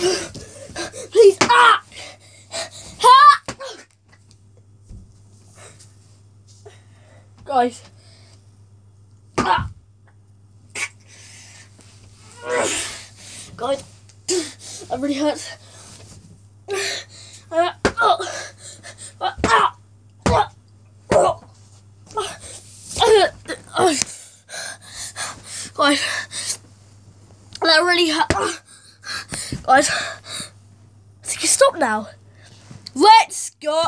Please. Ah! ah! Guys. Ah! Guys. That really hurts. Ah! Oh! Guys. That really hurts. Guys, I think you stop now. Let's go.